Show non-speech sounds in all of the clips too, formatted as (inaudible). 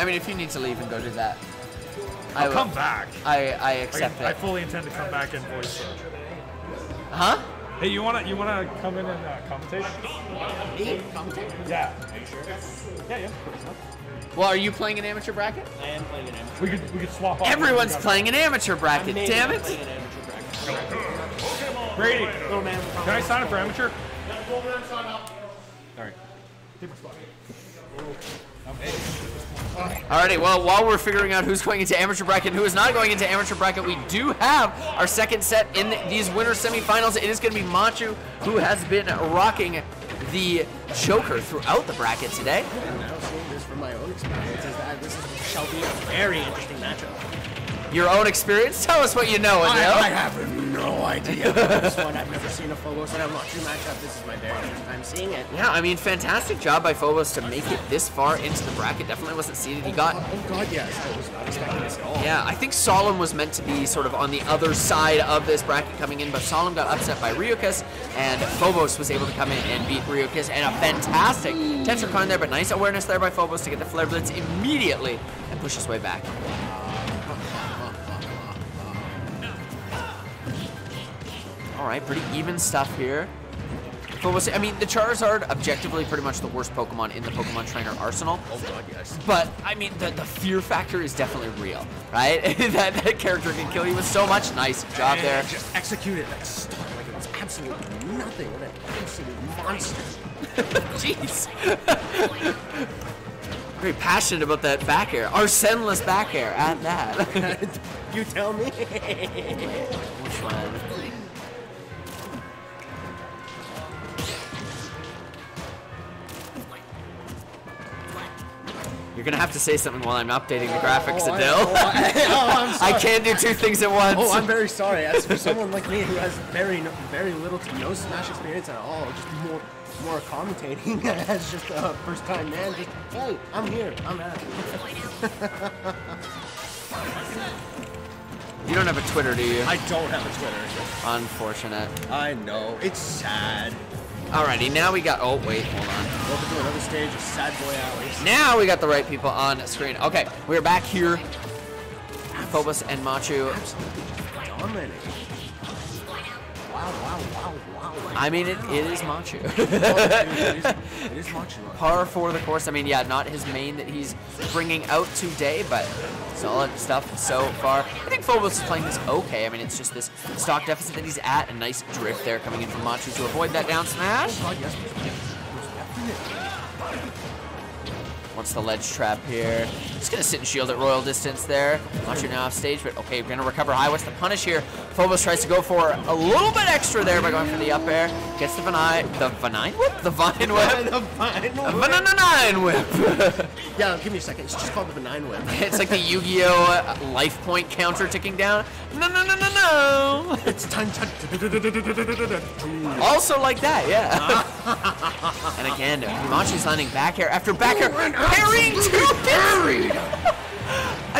I mean, if you need to leave and go do that, I I'll come back. I I I, accept I it. fully intend to come back and voice it. Huh? Hey, you wanna you wanna come in and uh, commentate? Yeah. Yeah, yeah. Well, are you playing an amateur bracket? I am playing an amateur. We could we could swap. off. Everyone's playing an amateur bracket. Damn I'm it! playing an amateur bracket. Brady, Little man. can I sign up for amateur? All right. Alrighty, well, while we're figuring out who's going into amateur bracket and who is not going into amateur bracket, we do have our second set in these winners semifinals. It is going to be Machu, who has been rocking the Joker throughout the bracket today. And now seeing this from my own experience is that this is, shall be a very interesting matchup. Your own experience? Tell us what you know, I, Adele. I have no idea about (laughs) this one. I've never seen a Phobos and Machu matchup. This is my very first time seeing it. Yeah, I mean, fantastic job by Phobos to make it this far into the bracket. Definitely wasn't seeded. He oh got Oh god, yes. I was not expecting this at all. Yeah, I think Solemn was meant to be sort of on the other side of this bracket coming in, but Solemn got upset by Ryukas, and Phobos was able to come in and beat Ryukas, and a fantastic Tetrakarn there, but nice awareness there by Phobos to get the Flare Blitz immediately and push his way back. All right, pretty even stuff here. Phobos, I mean, the Charizard, objectively, pretty much the worst Pokemon in the Pokemon Trainer arsenal. Oh god, yes. But I mean, the, the fear factor is definitely real, right? (laughs) that, that character can kill you with so much. Nice job there. Just executed that stuff like it was absolutely nothing. What an absolute monster. (laughs) Jeez. (laughs) Very passionate about that back air. Arseneless back air at that. you tell me. Which one? You're gonna have to say something while I'm updating the oh, graphics, Oh, I- Adele. oh, I- (laughs) oh, I'm I can't do two things at once. Oh, I'm very sorry. As for someone like me who has very no, very little to no Smash experience at all, just more more commentating (laughs) as just a first time man, just hey, I'm here, I'm at. You don't have a Twitter, do you? I don't have a Twitter. Unfortunate. I know it's sad. Alrighty, now we got. Oh wait, hold on. Welcome to another stage of Sad Boy Alley. Now we got the right people on screen. Okay, we're back here. Phobos and Machu. Dominating. Wow, wow, wow. I mean, it, it is Machu. (laughs) it is, it is much. (laughs) Par for the course. I mean, yeah, not his main that he's bringing out today, but solid stuff so far. I think Phobos is playing this okay. I mean, it's just this stock deficit that he's at. A nice drift there coming in from Machu to avoid that down smash. God, yes, most definitely. What's the ledge trap here? Just gonna sit and shield at royal distance there. Machu now off stage, but okay, we're gonna recover high. What's the punish here? Phobos tries to go for a little bit extra there by going for the up air. Gets the Vine, the Vine whip? The Vine whip? (laughs) The A whip. Vine whip! (laughs) Yeah, give me a second. It's just called the benign whip. (laughs) it's like the Yu-Gi-Oh! uh, life point counter ticking down. No, no, no, no, no! It's time to. Also like that, yeah. and again, Machu's landing back air after back air, parrying two hits.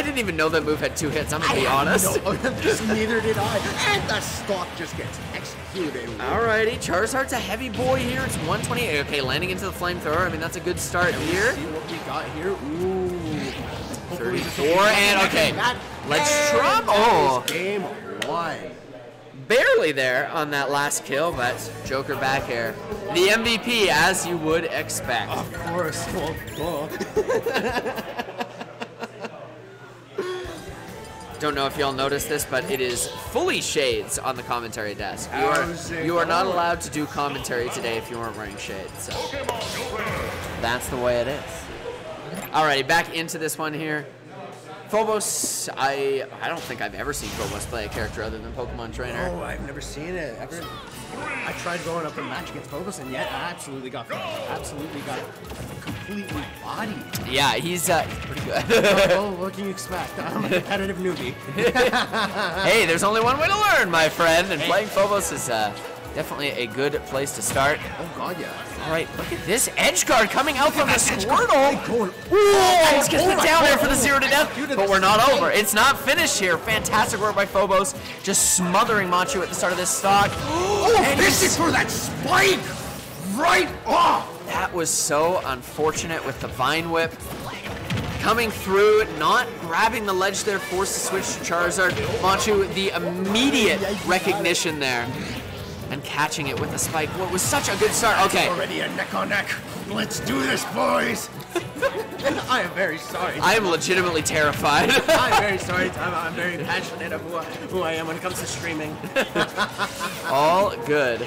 I didn't even know that move had two hits. I'm gonna be honest. No, just neither did I. And the stock just gets executed. Alrighty, Charizard's a heavy boy here. It's 128. Okay, landing into the flamethrower. I mean, that's a good start here. See what we got here? Ooh. Hopefully this will 34 and okay. Let's drop. Oh, Game one. barely there on that last kill, but Joker back air. The MVP, as you would expect. Of course. Well. (laughs) Don't know if y'all noticed this, but it is fully shades on the commentary desk. You are you are not allowed to do commentary today if you weren't wearing shades. So that's the way it is. Alrighty, back into this one here. Phobos, I I don't think I've ever seen Phobos play a character other than Pokemon Trainer. Oh, I've never seen it ever. I tried going up in a match against Phobos, and yet I absolutely got absolutely got completely bodied. Yeah, he's uh, he's pretty good. (laughs) (laughs) oh, what can you expect? I'm a competitive newbie. (laughs) hey, there's only one way to learn, my friend, and playing Phobos is uh, definitely a good place to start. Oh God, yeah. All right, look at this edge guard coming out from the Squirtle. Going. And he's gonna Oh put my down there for the zero to death, but we're not over. It's not finished here. Fantastic work by Phobos, just smothering Machu at the start of this stock. Oh, And for that spike right off. That was so unfortunate with the Vine Whip. coming through, not grabbing the ledge there, forced to switch to Charizard. Machu, the immediate recognition there. And catching it with the spike. What was such a good start. Okay, Already a neck on neck. Let's do this, boys. (laughs) I am very sorry. I am legitimately terrified. (laughs) (laughs) I'm very sorry, Tom. I'm very passionate of who I, who I am when it comes to streaming. All good.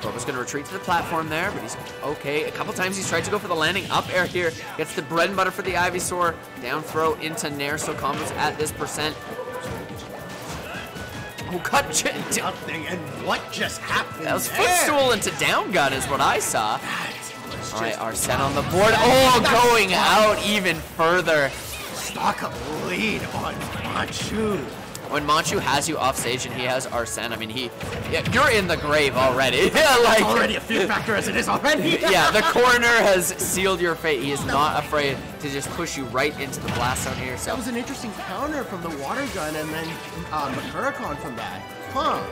Bobo's gonna retreat to the platform there, but he's okay. A couple times he's tried to go for the landing up air here. Gets the bread and butter for the Ivysaur. Down throw into Nair, so combos at this percent. Oh, cut. Nothing. And what just happened? That was footstool into down gun is what I saw. All right, Arsene on the board. Oh, going out even further. stock up lead on Machu. When Machu has you off stage and he has Arsene, I mean, he, yeah, you're in the grave already. yeah, (laughs) like Already a fear factor as it is already. (laughs) yeah, the (laughs) corner has sealed your fate. He is not afraid to just push you right into the blast zone here. So That was an interesting counter from the water gun and then uh, Makarakarn from that. Huh.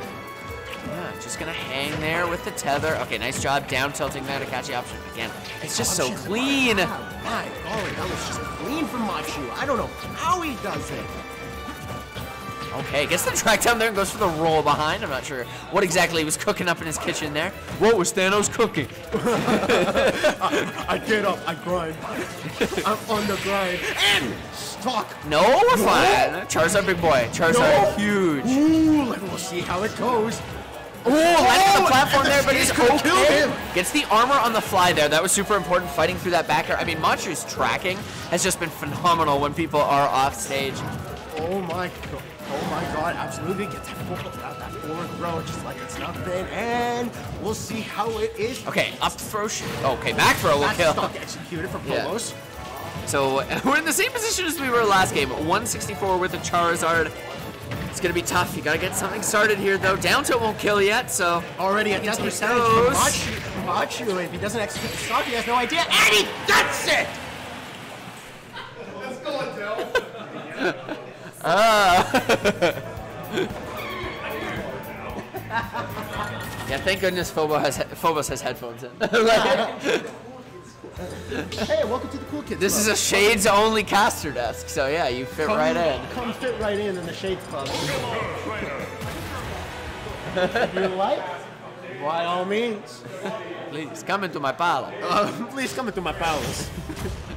yeah, just gonna hang there with the tether. Okay, nice job down tilting there to catch the option again. It's just so clean. My golly, that was just clean from Machu. I don't know how he does it. Okay, gets the track down there and goes for the roll behind. I'm not sure what exactly he was cooking up in his kitchen there. What was Thanos cooking? (laughs) I get up, I grind. I'm on the grind. And stock. No, we're fine. Charizard, big boy. Charizard, No. huge. Ooh, let- we'll see how it goes. Ooh, landing on the oh, platform and there, the but he's skate could kill okay. him. Gets the armor on the fly there. That was super important, fighting through that back air. I mean, Machu's tracking has just been phenomenal when people are off stage. Oh my god. Oh my god, absolutely. Get that forward, that, that forward throw just like it's nothing. And we'll see how it is. Okay, up throw. Okay, back throw will That's kill. stock executed for Yeah. Phobos. So (laughs) we're in the same position as we were last game. 164 with a Charizard. It's gonna be tough. You gotta get something started here, though. Down tilt won't kill yet, so Already a can death percentage Machu. Machu, if he doesn't execute the stock, he has no idea. And he gets it! Ah. (laughs) yeah. Thank goodness Phobos has Phobos has headphones in. (laughs) Like, (laughs) Hey, welcome to the Cool Kids this is a shades only caster desk, so yeah, you fit Come- right in. Come fit right in in the Shades Club. if you like, by all means, Please come into my palace. uh, please come into my palace.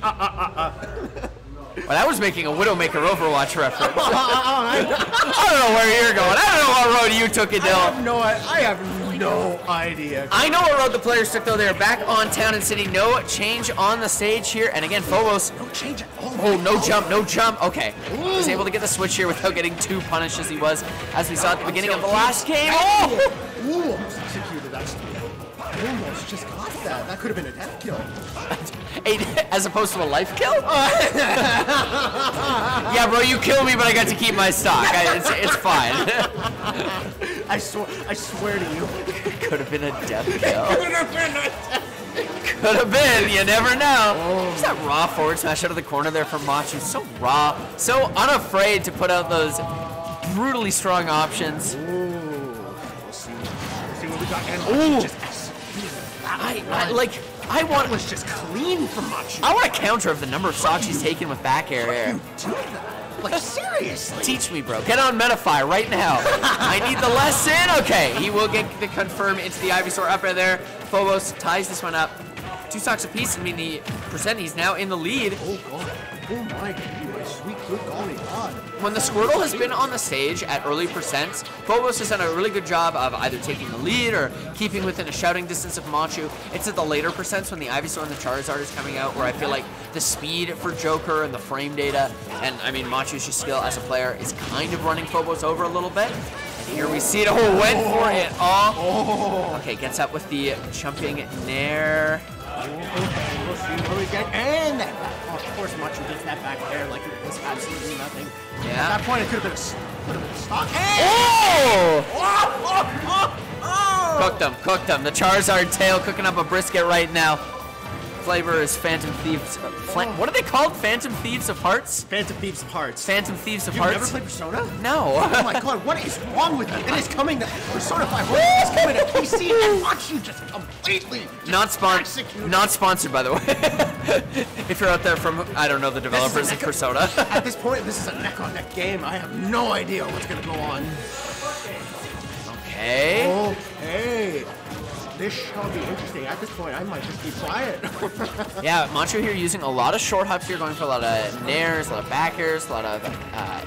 Ah, ah, Well, I was making a Widowmaker Overwatch reference. (laughs) Uh, I, I don't know where you're going. I don't know what road you took it, I have no, I have no idea. I know what road the players took though. They are back on Town and City. No change on the stage here. And again, Phobos. No change at all. Oh, no jump, no jump. Okay. Was able to get the switch here without getting too punished as he was, as we saw at the beginning of the last game. Oh! Ooh, executed. That's almost just got that. That could have been a death kill. (laughs) A- As opposed to a life kill? (laughs) yeah, bro, you kill me, but I got to keep my stock. I, it's, it's fine. (laughs) I swear, I swear to you. Could have been a death kill. Could have been. You never know. Oh. Just that raw forward smash out of the corner there from Machu. So raw. So unafraid to put out those brutally strong options. Ooh, we'll see. We'll see what we got. And Ooh. just. I, I like. I want. Was just clean from Machu. I want a counter of the number of socks he's taken with back air. air. Like seriously. Teach me, bro. Get on Metafy right now. (laughs) I need the lesson. Okay, he will get the confirm into the Ivysaur up right there. Phobos ties this one up. Two stocks apiece. I mean, the percent he's now in the lead. Oh god. Oh my god. My sweet good. When the Squirtle has been on the stage at early percents, Phobos has done a really good job of either taking the lead or keeping within a shouting distance of Machu. It's at the later percents when the Ivysaur and the Charizard is coming out where I feel like the speed for Joker and the frame data, and I mean Machu's just skill as a player is kind of running Phobos over a little bit. Here we see it. Oh, went for oh. it all. Oh. Okay, gets up with the jumping Nair. Oh, we'll see what we get. And Oh, of course, Machu gets that back air like it was absolutely nothing. Yeah. At that point, it could have been a, s- could have been a stock. Oh! Oh! Oh! Oh! Oh! Cooked him, cooked him. The Charizard tail cooking up a brisket right now. Flavor is Phantom Thieves. Uh, fla- what are they called? Phantom Thieves of Hearts? Phantom Thieves of Hearts. Phantom Thieves of You've never played Persona? no. (laughs) Oh my god, what is wrong with you? It is coming to Persona 5 Royal is coming to PC and watch you just completely not sponsored. Not sponsored, by the way. (laughs) if you're out there from, I don't know, the This is a developers of Persona. (laughs) At this point, this is a neck on neck game. I have no idea what's gonna go on. okay. Okay. This shall be interesting. At this point, I might just be quiet. (laughs) Yeah, Machu here using a lot of short hops here, going for a lot of nairs, a lot of back airs, a lot of uh,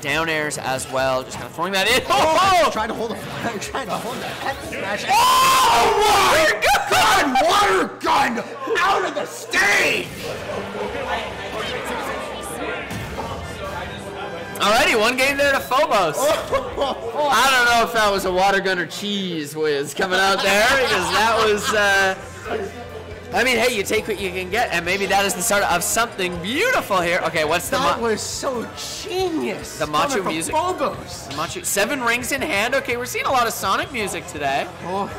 down airs as well. Just kind of throwing that in. (laughs) Oh! (laughs) Trying to hold I'm trying to hold that smash. Oh! Water gun! Water gun! Out of the stage! Alrighty, one game there to Phobos. (laughs) I don't know if that was a water gun or cheese whiz coming out there because that was. Uh, I mean, hey, you take what you can get, and maybe that is the start of something beautiful here. Okay, what's the That was so genius. The macho music. Phobos. Macho- Seven rings in hand. Okay, we're seeing a lot of Sonic music today. Oh,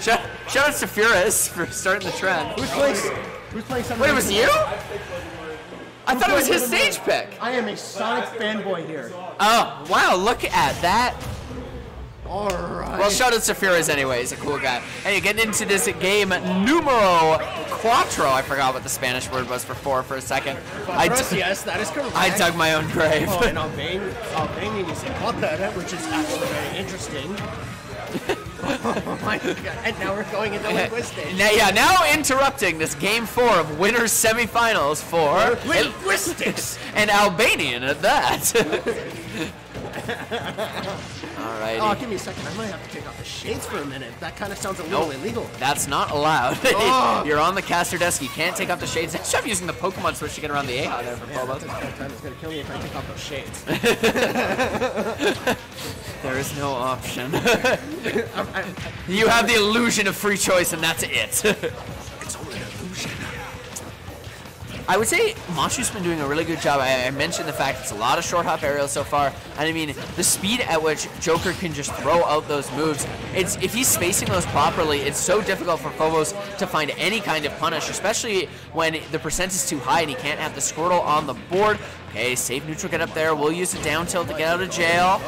Shout, shout out to Furious for starting the trend. who's playing? Who's playing something? Wait, it was you? I thought it was his stage pick. I am a Sonic fanboy here. Oh, wow, look at that. All right. Well, shout out to Furious anyway. He's a cool guy. Hey, getting into this game, numero cuatro. I forgot what the Spanish word was for four for a second. I, yes, that is correct. I dug my own grave. Oh, and Albanian, Albanian is Quattara, which is actually very interesting. (laughs) (laughs) oh my god. And now we're going into linguistics. Now, yeah, now interrupting this game four of winners semifinals for Linguistics! (laughs) and Albanian at that. (laughs) Alright. Oh, give me a second. I might have to take off the shades for a minute. That kind of sounds a little Nope. illegal. That's not allowed. Oh. You're on the caster desk. You can't take off the shades. Time using the Pokemon switch to get around the A there for Yeah, Phobos. that's that time is gonna kill me if I take off those shades. There is no option. (laughs) you have the illusion of free choice, and that's it. it's only an illusion. I would say Machu's been doing a really good job. I, I mentioned the fact it's a lot of short hop aerials so far, and I mean the speed at which Joker can just throw out those moves. It's if he's spacing those properly, it's so difficult for Phobos to find any kind of punish, especially when the percent is too high and he can't have the Squirtle on the board. Okay, save neutral, get up there. We'll use a down tilt to get out of jail.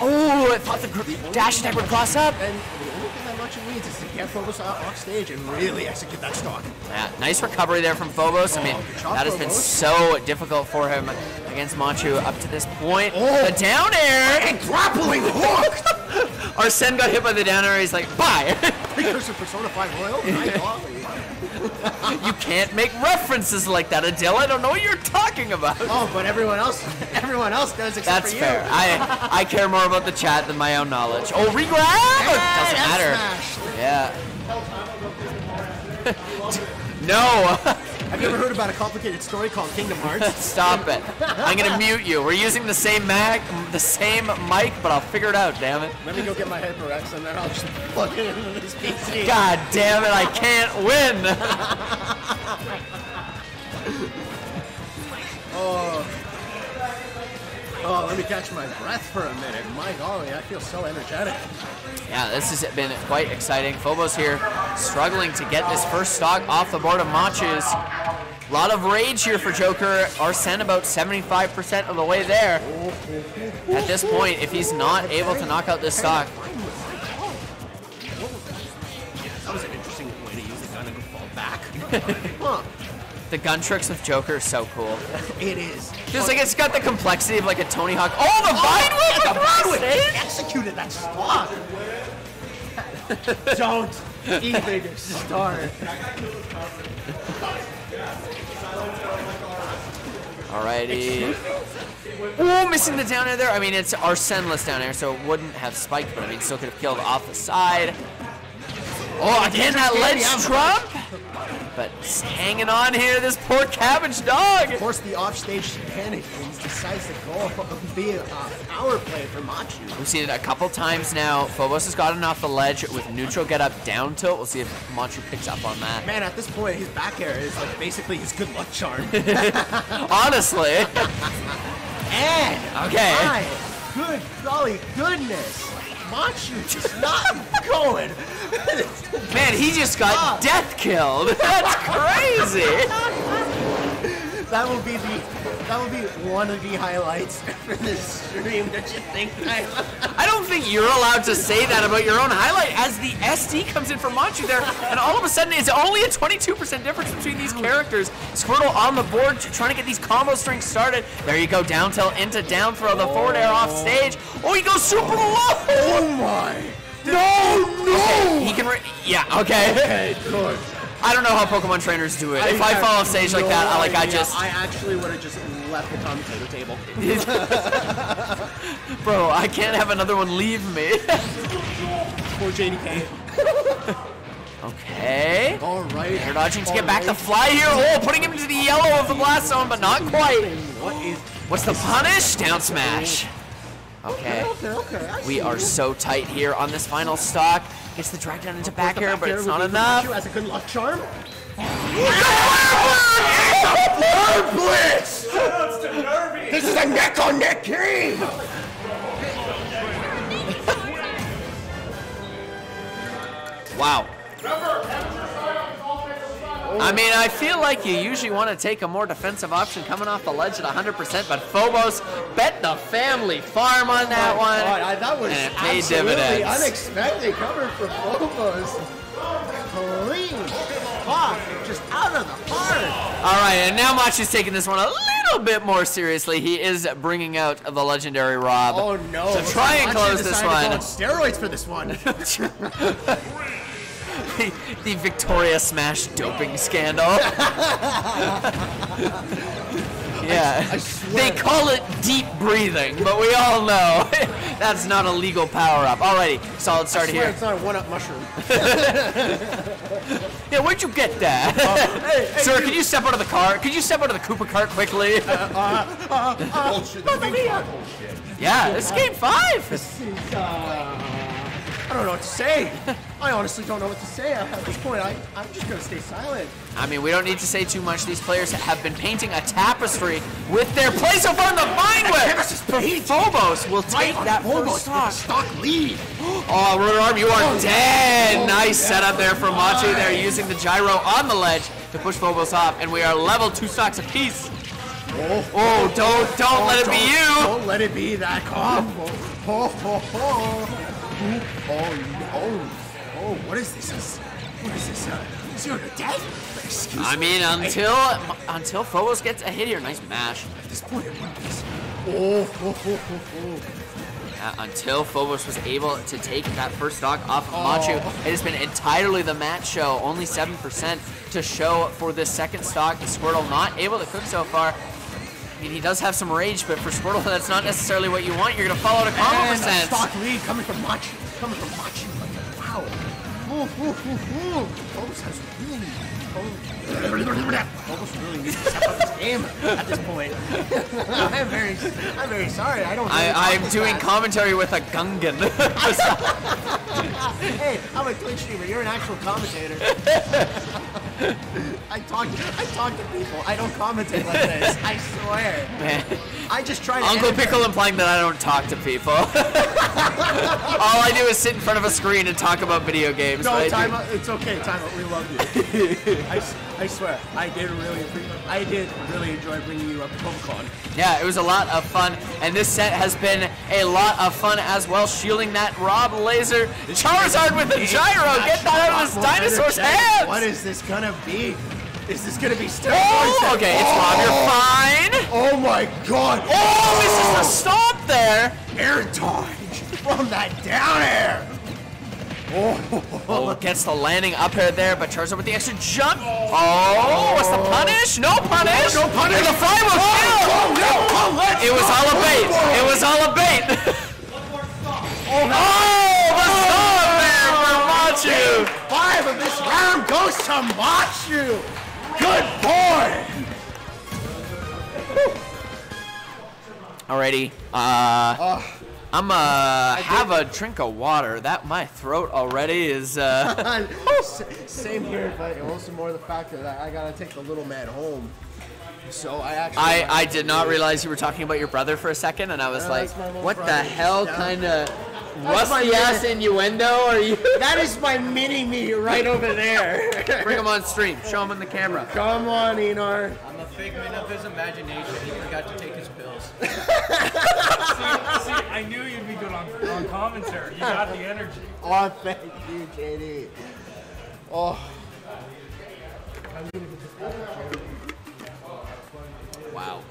Oh, I thought the dash attack would cross up. And the only thing that much needs is to get Phobos off stage and really execute that stock. Yeah, nice recovery there from Phobos. I oh, mean, Oh, that has been so difficult for him against Machu up to this point. Oh. The down air! And grappling hook! (laughs) Arsene got hit by the down air. He's like, bye. Precursor Persona 5 Royal? (laughs) My golly. You can't make references like that, Adele. I don't know what you're talking about. Oh, but everyone else, everyone else does except That's for you. fair. I I care more about the chat than my own knowledge. Oh, regrab! Doesn't matter. smash. Yeah. (laughs) no. (laughs) Have you ever heard about a complicated story called Kingdom Hearts? (laughs) Stop it. I'm gonna (laughs) mute you. We're using the same Mac, the same mic, but I'll figure it out. Damn it. Let me go get my HyperX and then I'll just plug it into this PC. God damn it, I can't win! (laughs) Oh, Oh, let me catch my breath for a minute. My oh, golly, I feel so energetic. yeah, this has been quite exciting. Phobos here struggling to get this first stock off the board of Machu's. A lot of rage here for Joker. Arsene about 75% of the way there. At this point, if he's not able to knock out this stock, That was an interesting way to use the gun and fall back. (laughs) huh. The gun tricks of Joker is so cool. (laughs) It is. Feels like it's got the complexity of like a Tony Hawk. Oh, the oh, Vine Whip the across Vine Whip executed that stock. (laughs) Don't even start. Alrighty. Ooh, missing the down air there. I mean, it's Arseneless down air, so it wouldn't have spiked, but I mean, still could have killed off the side. Oh, again, that ledge trump! But hanging on here, this poor cabbage dog. Of course, the offstage shenanigans decides to go via uh, power play for Machu. We've seen it a couple times now. Phobos has gotten off the ledge with neutral get up down tilt. We'll see if Machu picks up on that. Man, at this point, his back air is like basically his good luck charm. (laughs) (laughs) Honestly. and Okay. my good golly goodness, Machu just not going. Man, he just got death killed. (laughs) That's crazy. (laughs) that will be the that would be one of the highlights (laughs) for this stream. Don't you think? Tyler? I don't think you're allowed to say that about your own highlight as the SD comes in for Machu there, and all of a sudden it's only a 22% difference between these characters. Squirtle on the board trying to get these combo strings started. There you go, down tilt into down throw, the forward air off stage. Oh, he goes super low! Oh my! No, no! Okay, He can, re- yeah, okay. Okay, good. I don't know how Pokemon trainers do it. If I fall off stage like that, I like I just, I actually would have just left the commentator table. (laughs) bro, I can't have another one leave me. (laughs) Poor JDK. (laughs) okay. All right. Air dodging to all get back the fly here. Oh, putting him into the yellow of the blast zone, but not quite. What is? What's the punish? Down smash. Oh. Okay. Okay, okay. I We are so tight here on this final stock. Gets the drag down into back The air, but it's not enough. As a good luck charm. Shouts to Nervy. This is a neck on neck game. Wow. I mean, I feel like you usually want to take a more defensive option coming off the ledge at 100%, but Phobos bet the family farm on that oh, one. God, I- that was and it paid absolutely dividends. unexpected cover for Phobos. Clean, just out of the park. All right, and now Machu's taking this one a little bit more seriously. He is bringing out the legendary Rob. Oh no! To try and close this to one. on steroids for this one. the, (laughs) the Victoria Smash doping scandal. (laughs) yeah. I swear. They call it deep breathing, but we all know (laughs) that's not a legal power up. Alrighty, solid start I swear here. it's not a one-up mushroom. (laughs) Yeah, where'd you get that? Uh, hey, hey, (laughs) Sir, you- can you step out of the car? Could you step out of the Cooper cart quickly? Uh, uh, Bullshit. Mamma mia! yeah, this is game five. This is, uh, I don't know what to say. I honestly don't know what to say at this point. I, I'm just gonna stay silent. I mean, we don't need to say too much. These players have been painting a tapestry with their play so far in the Vine Whip. Canvas is painted. Phobos will take Right that Phobos first with a stock. stock lead. (gasps) Oh, Rotor Arm, you are Oh, dead. oh, nice yeah. setup there from They're using the gyro on the ledge to push Phobos off, and we are level two stocks apiece. Oh, Oh, don't don't oh, let it be you. Don't let it be that combo. (laughs) Oh, oh, Oh, oh, oh. Oh, no. Oh, what is this? What is this? Uh, zero to death? Excuse I me. mean, until until Phobos gets a hit here, nice mash. At this point, Oh, oh, oh, oh, oh. Uh, until Phobos was able to take that first stock off of Oh. Machu, it has been entirely the match show. Only seven percent to show for this second stock. The Squirtle not able to cook so far. I mean, he does have some rage, but for Squirtle, that's not necessarily what you want. You're gonna follow to combo And a percent. stock lead coming from Machu. Coming from Machu. Wow. Ooh, ooh, ooh, ooh. Phobos has really. Phobos really needs to step up his game at this point. (laughs) I'm very, I'm very sorry. I don't. really I, I'm doing fast. commentary with a Gungan. (laughs) Hey, I'm a Twitch streamer. You're an actual commentator. (laughs) I talk. I talk to people. I don't commentate like this. I swear. Man. (laughs) I just try to. Uncle Pickle implying that I don't talk to people. (laughs) All I do is sit in front of a screen and talk about video games. No, time out. It's okay. Time out. We love you. I, (laughs) I swear, I did really, I did really enjoy bringing you up to PokeCon. Yeah, it was a lot of fun, and this set has been a lot of fun as well. Shielding that Rob laser, Charizard with the gyro, get that out of this dinosaur's hands. What is this gonna be? Is this gonna be steroids? Oh, okay, it's Rob. You're oh! fine. Oh my God! Oh, misses the stomp there. air dodge from that down air. Oh, gets the landing up air there, but Charizard with the extra jump. Oh, what's the punish? No punish. No punish. And the fly will kill. Oh no! Oh, It was all a bait. It was all a bait. (laughs) oh, the stomp there for Machu. Five of this round goes to Machu. Good boy. Alrighty, uh, I'm uh have a drink of water. That my throat already is uh. (laughs) (laughs) Same here, but also more the fact that I gotta take the little man home. So I actually. I, I did not realize you were talking about your brother for a second, and I was no, like, what brother. the hell kind of rusty ass innuendo are you? (laughs) That is my mini me right over there. Bring him on stream. Show him in the camera. Come on, Enar. I'm a figment of his imagination. He forgot to take his pills. I knew you'd be good on, on commentary. You got the energy. (laughs) Oh, thank you, JD. Oh. Wow.